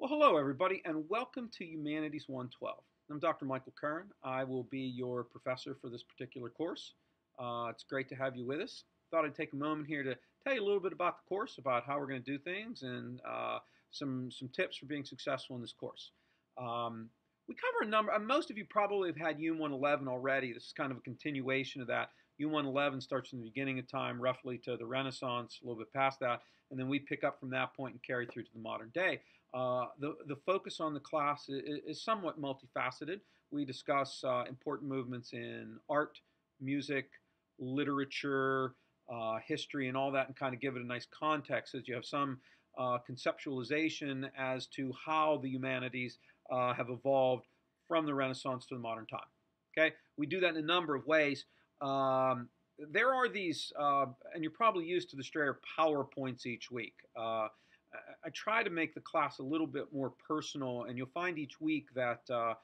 Well, hello, everybody, and welcome to Humanities 112. I'm Dr. Michael Curran. I will be your professor for this particular course. Uh, it's great to have you with us. Thought I'd take a moment here to tell you a little bit about the course, about how we're going to do things, and uh, some, some tips for being successful in this course. Um, we cover a number, most of you probably have had UM 111 already. This is kind of a continuation of that. UM 111 starts from the beginning of time, roughly to the Renaissance, a little bit past that, and then we pick up from that point and carry through to the modern day. Uh, the, the focus on the class is, is somewhat multifaceted. We discuss uh, important movements in art, music, literature, uh, history, and all that, and kind of give it a nice context as you have some uh, conceptualization as to how the humanities uh, have evolved from the Renaissance to the modern time. Okay, we do that in a number of ways. Um, there are these, and you're probably used to the Strayer PowerPoints each week. I try to make the class a little bit more personal, and you'll find each week that uh,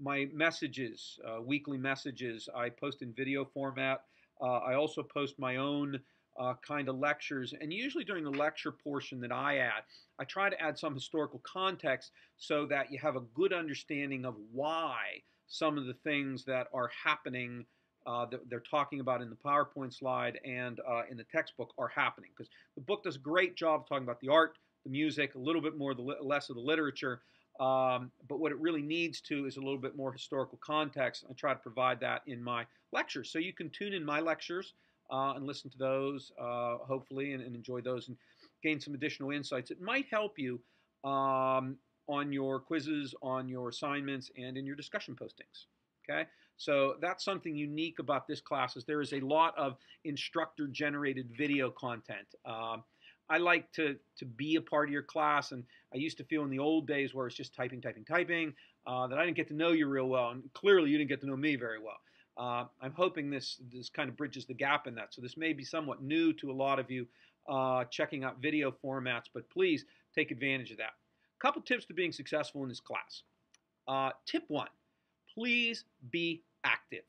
my messages, uh, weekly messages, I post in video format. Uh, I also post my own uh, kind of lectures, and usually during the lecture portion that I add, I try to add some historical context so that you have a good understanding of why some of the things that are happening uh, that they're talking about in the PowerPoint slide and uh, in the textbook are happening. Because the book does a great job talking about the art, the music, a little bit more, the less of the literature. Um, but what it really needs to is a little bit more historical context. I try to provide that in my lectures. So you can tune in my lectures uh, and listen to those, uh, hopefully, and, and, enjoy those and gain some additional insights. It might help you um, on your quizzes, on your assignments, and in your discussion postings. Okay, so that's something unique about this class is there is a lot of instructor-generated video content. Um, I like to to be a part of your class, and I used to feel in the old days where it's just typing, typing, typing uh, that I didn't get to know you real well, and clearly you didn't get to know me very well. Uh, I'm hoping this this kind of bridges the gap in that. So this may be somewhat new to a lot of you uh, checking out video formats, but please take advantage of that. A couple tips to being successful in this class. Uh, tip one: please be active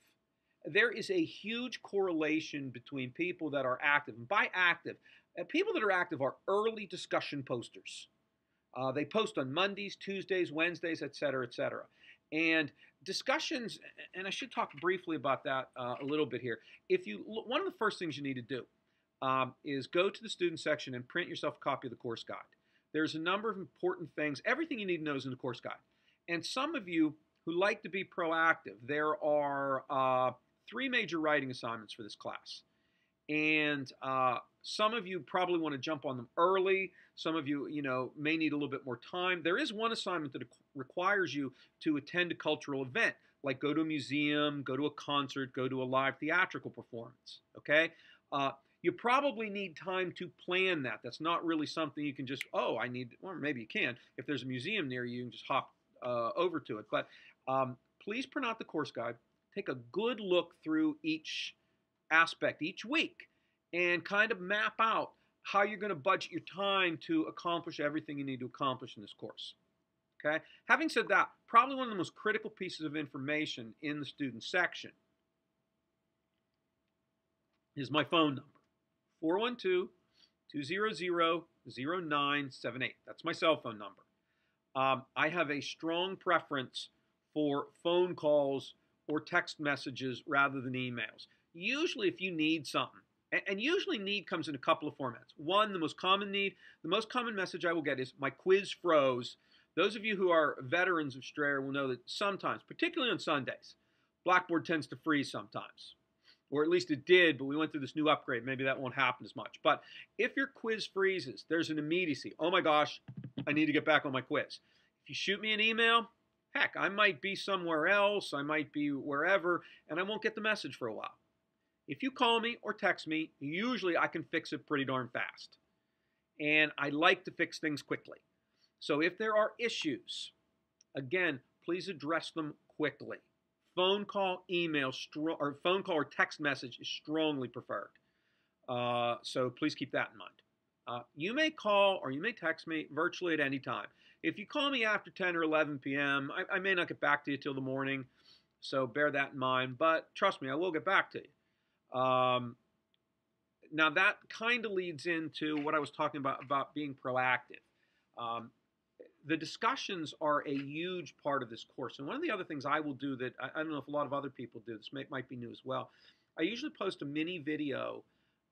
there is a huge correlation between people that are active. And by active, uh, people that are active are early discussion posters. Uh, they post on Mondays, Tuesdays, Wednesdays, etc., etc. And discussions, and I should talk briefly about that uh, a little bit here. If you, one of the first things you need to do um, is go to the student section and print yourself a copy of the course guide. There's a number of important things. Everything you need to know is in the course guide. And some of you who like to be proactive, there are uh, three major writing assignments for this class. And uh, some of you probably want to jump on them early. Some of you, you know, may need a little bit more time. There is one assignment that requires you to attend a cultural event, like go to a museum, go to a concert, go to a live theatrical performance. Okay, uh, you probably need time to plan that. That's not really something you can just, oh, I need, or maybe you can. If there's a museum near you, you can just hop uh, over to it. But um, please print out the course guide take a good look through each aspect each week and kind of map out how you're going to budget your time to accomplish everything you need to accomplish in this course. Okay? Having said that, probably one of the most critical pieces of information in the student section is my phone number 412 200 0978. That's my cell phone number. Um, I have a strong preference for phone calls or text messages rather than emails. Usually, if you need something, and usually need comes in a couple of formats. One, the most common need, the most common message I will get is my quiz froze. Those of you who are veterans of Strayer will know that sometimes, particularly on Sundays, Blackboard tends to freeze sometimes. Or at least it did, but we went through this new upgrade. Maybe that won't happen as much. But if your quiz freezes, there's an immediacy. Oh my gosh, I need to get back on my quiz. If you shoot me an email, Heck, I might be somewhere else, I might be wherever, and I won't get the message for a while. If you call me or text me, usually I can fix it pretty darn fast. And I like to fix things quickly. So if there are issues, again, please address them quickly. Phone call, email, or phone call or text message is strongly preferred. Uh, so please keep that in mind. Uh, you may call or you may text me virtually at any time. If you call me after 10 or 11 p.m., I, I may not get back to you till the morning, so bear that in mind. But trust me, I will get back to you. Um, now that kind of leads into what I was talking about about being proactive. Um, the discussions are a huge part of this course. And one of the other things I will do that I, I don't know if a lot of other people do, this may, might be new as well. I usually post a mini video.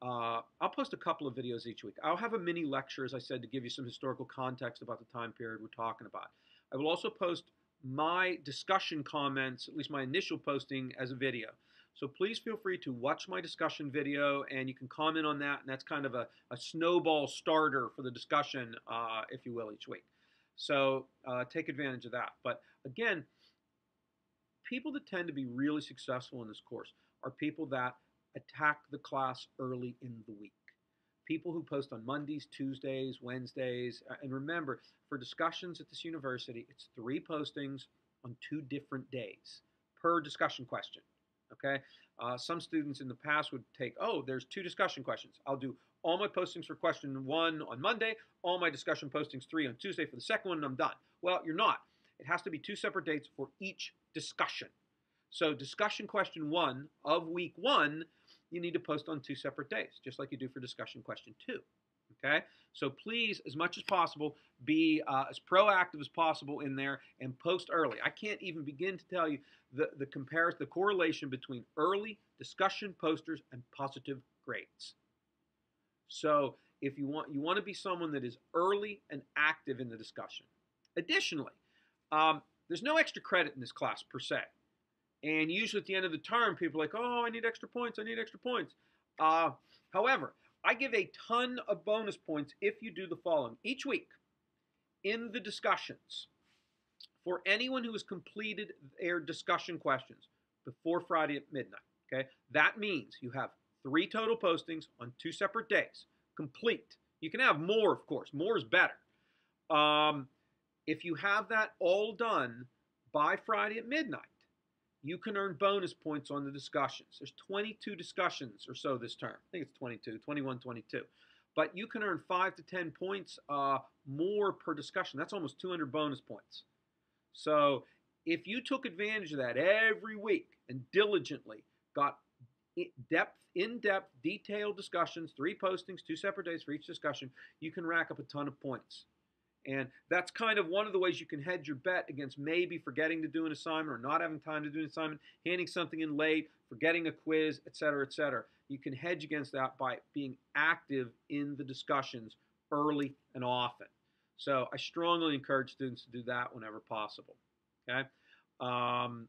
Uh, I'll post a couple of videos each week. I'll have a mini lecture, as I said, to give you some historical context about the time period we're talking about. I will also post my discussion comments, at least my initial posting, as a video. So please feel free to watch my discussion video and you can comment on that. And that's kind of a, a snowball starter for the discussion, uh, if you will, each week. So uh, take advantage of that. But again, people that tend to be really successful in this course are people that attack the class early in the week. People who post on Mondays, Tuesdays, Wednesdays. And remember, for discussions at this university, it's three postings on two different days per discussion question. Okay. Uh, some students in the past would take, oh, there's two discussion questions. I'll do all my postings for question one on Monday, all my discussion postings three on Tuesday for the second one, and I'm done. Well, you're not. It has to be two separate dates for each discussion. So, discussion question one of week one, you need to post on two separate days, just like you do for discussion question two. Okay? So, please, as much as possible, be uh, as proactive as possible in there and post early. I can't even begin to tell you the, the comparison, the correlation between early discussion posters and positive grades. So if you want, you want to be someone that is early and active in the discussion. Additionally, um, there's no extra credit in this class per se. And usually at the end of the term, people are like, oh, I need extra points, I need extra points. Uh, however, I give a ton of bonus points if you do the following. Each week, in the discussions, for anyone who has completed their discussion questions before Friday at midnight. Okay, that means you have three total postings on two separate days, complete. You can have more, of course. More is better. Um, if you have that all done by Friday at midnight, you can earn bonus points on the discussions. There's 22 discussions or so this term. I think it's 22, 21, 22. But you can earn 5 to 10 points uh, more per discussion. That's almost 200 bonus points. So if you took advantage of that every week and diligently got depth, in-depth, detailed discussions, three postings, two separate days for each discussion, you can rack up a ton of points. And that's kind of one of the ways you can hedge your bet against maybe forgetting to do an assignment or not having time to do an assignment, handing something in late, forgetting a quiz, etc., etc. You can hedge against that by being active in the discussions early and often. So I strongly encourage students to do that whenever possible. Okay. Um,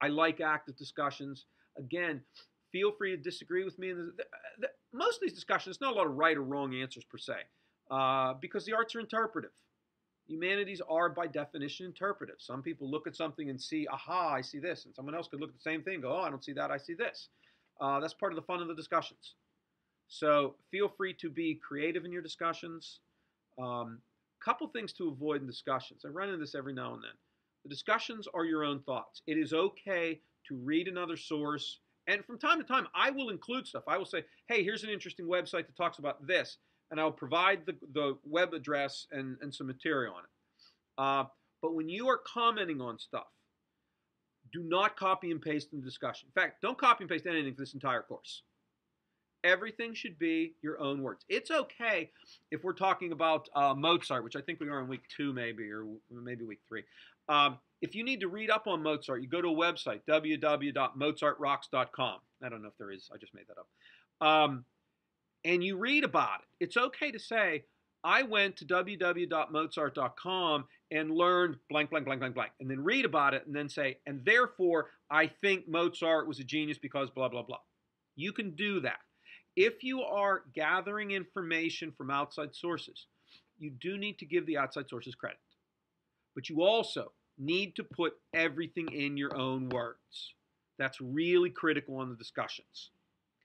I like active discussions. Again, feel free to disagree with me. The, the, most of these discussions, not a lot of right or wrong answers per se, uh, because the arts are interpretive. Humanities are, by definition, interpretive. Some people look at something and see, aha, I see this. And someone else could look at the same thing go, oh, I don't see that, I see this. Uh, that's part of the fun of the discussions. So feel free to be creative in your discussions. Um, couple things to avoid in discussions. I run into this every now and then. The discussions are your own thoughts. It is okay to read another source. And from time to time, I will include stuff. I will say, hey, here's an interesting website that talks about this. And I'll provide the, the web address and, and some material on it. Uh, but when you are commenting on stuff, do not copy and paste in the discussion. In fact, don't copy and paste anything for this entire course. Everything should be your own words. It's okay if we're talking about uh, Mozart, which I think we are in week two, maybe, or maybe week three. Um, if you need to read up on Mozart, you go to a website, www.mozartrocks.com. I don't know if there is, I just made that up. Um, and you read about it. It's okay to say, I went to www.mozart.com and learned blank, blank, blank, blank, blank, and then read about it and then say, and therefore I think Mozart was a genius because blah, blah, blah. You can do that. If you are gathering information from outside sources, you do need to give the outside sources credit. But you also need to put everything in your own words. That's really critical in the discussions.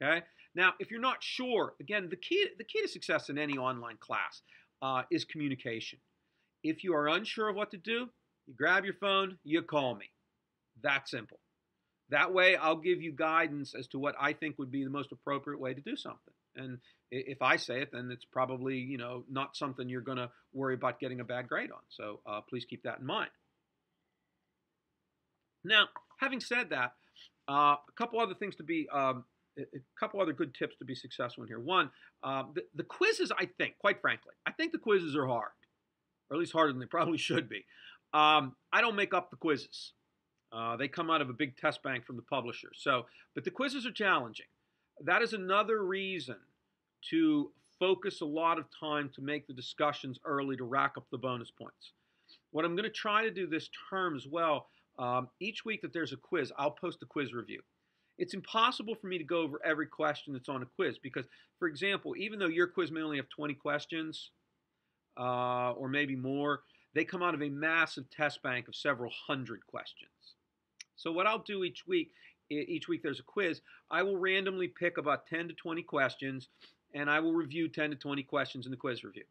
Okay? Now, if you're not sure, again, the key, the key to success in any online class uh, is communication. If you are unsure of what to do, you grab your phone, you call me. That simple. That way, I'll give you guidance as to what I think would be the most appropriate way to do something. And if I say it, then it's probably you know not something you're going to worry about getting a bad grade on. So uh, please keep that in mind. Now, having said that, uh, a couple other things to be, um, a couple other good tips to be successful in here. One, uh, the, the quizzes, I think, quite frankly, I think the quizzes are hard. or at least harder than they probably should be. Um, I don't make up the quizzes. Uh, they come out of a big test bank from the publisher. So, but the quizzes are challenging. That is another reason to focus a lot of time to make the discussions early to rack up the bonus points. What I'm going to try to do this term as well, um, each week that there's a quiz, I'll post a quiz review. It's impossible for me to go over every question that's on a quiz because, for example, even though your quiz may only have 20 questions uh, or maybe more, they come out of a massive test bank of several hundred questions. So what I'll do each week, each week there's a quiz, I will randomly pick about 10 to 20 questions and I will review 10 to 20 questions in the quiz review.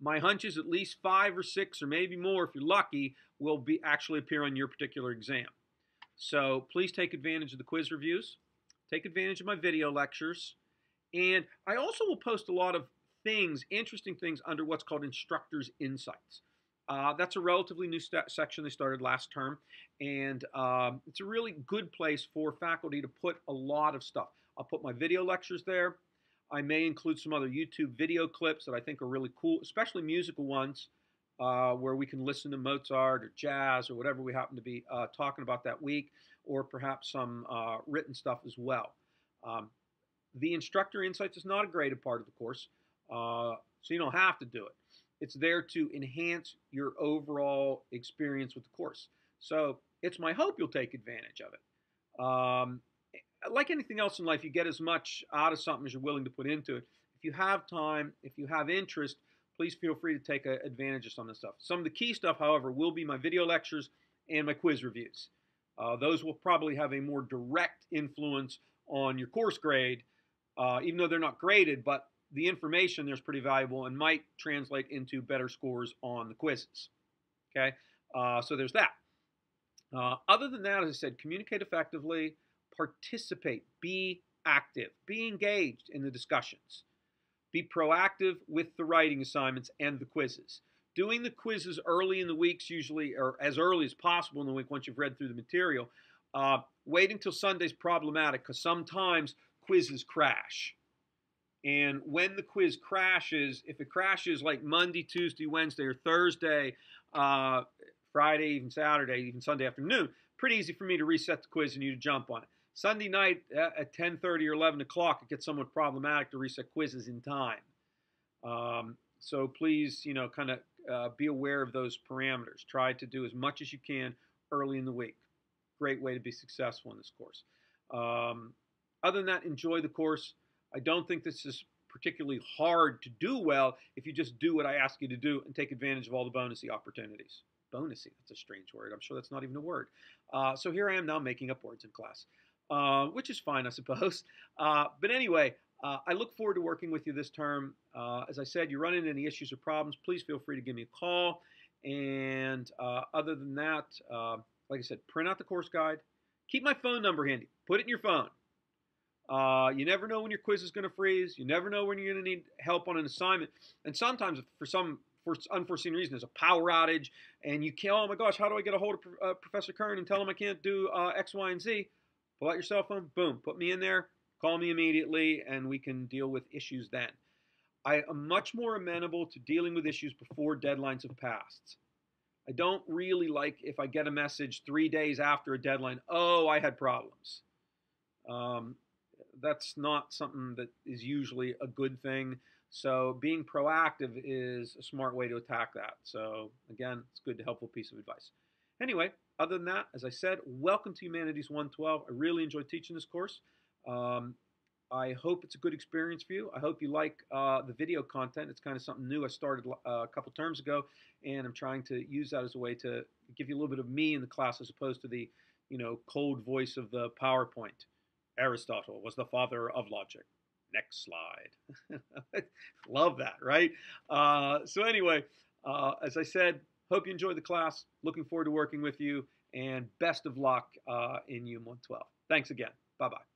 My hunch is at least five or six or maybe more, if you're lucky, will be actually appear on your particular exam. So please take advantage of the quiz reviews, take advantage of my video lectures, and I also will post a lot of things, interesting things, under what's called Instructors Insights. Uh, that's a relatively new section they started last term, and um, it's a really good place for faculty to put a lot of stuff. I'll put my video lectures there. I may include some other YouTube video clips that I think are really cool, especially musical ones, uh, where we can listen to Mozart or jazz or whatever we happen to be uh, talking about that week, or perhaps some uh, written stuff as well. Um, the instructor insights is not a graded part of the course, uh, so you don't have to do it. It's there to enhance your overall experience with the course. So it's my hope you'll take advantage of it. Um, like anything else in life, you get as much out of something as you're willing to put into it. If you have time, if you have interest, please feel free to take advantage of some of the stuff. Some of the key stuff, however, will be my video lectures and my quiz reviews. Uh, those will probably have a more direct influence on your course grade, uh, even though they're not graded, but the information there's pretty valuable and might translate into better scores on the quizzes. Okay, uh, so there's that. Uh, other than that, as I said, communicate effectively, participate, be active, be engaged in the discussions, be proactive with the writing assignments and the quizzes. Doing the quizzes early in the weeks, usually, or as early as possible in the week once you've read through the material. Uh, waiting till Sunday's problematic because sometimes quizzes crash. And when the quiz crashes, if it crashes like Monday, Tuesday, Wednesday, or Thursday, uh, Friday, even Saturday, even Sunday afternoon, pretty easy for me to reset the quiz and you to jump on it. Sunday night at 10:30 or 11 o'clock, it gets somewhat problematic to reset quizzes in time. Um, so please, you know, kind of uh, be aware of those parameters. Try to do as much as you can early in the week. Great way to be successful in this course. Um, other than that, enjoy the course. I don't think this is particularly hard to do well if you just do what I ask you to do and take advantage of all the bonusy opportunities. Bonusy, that's a strange word. I'm sure that's not even a word. Uh, so here I am now making up words in class, uh, which is fine, I suppose. Uh, but anyway, uh, I look forward to working with you this term. Uh, as I said, you run into any issues or problems, please feel free to give me a call. And uh, other than that, like I said, print out the course guide. Keep my phone number handy. Put it in your phone. Uh, you never know when your quiz is going to freeze. You never know when you're going to need help on an assignment. And sometimes, for some for unforeseen reason, there's a power outage, and you can't. Oh my gosh, how do I get a hold of uh, Professor Curran and tell him I can't do uh, X, Y, and Z? Pull out your cell phone. Boom, put me in there. Call me immediately, and we can deal with issues then. I am much more amenable to dealing with issues before deadlines have passed. I don't really like if I get a message three days after a deadline. Oh, I had problems. Um, that's not something that is usually a good thing. So being proactive is a smart way to attack that. So again, it's good, helpful piece of advice. Anyway, other than that, as I said, welcome to Humanities 112. I really enjoyed teaching this course. Um, I hope it's a good experience for you. I hope you like uh, the video content. It's kind of something new I started uh, a couple terms ago, and I'm trying to use that as a way to give you a little bit of me in the class as opposed to the, you know, cold voice of the PowerPoint. Aristotle was the father of logic. Next slide. Love that, right? Uh, so, anyway, uh, as I said, hope you enjoyed the class. Looking forward to working with you, and best of luck uh, in UM 112. Thanks again. Bye bye.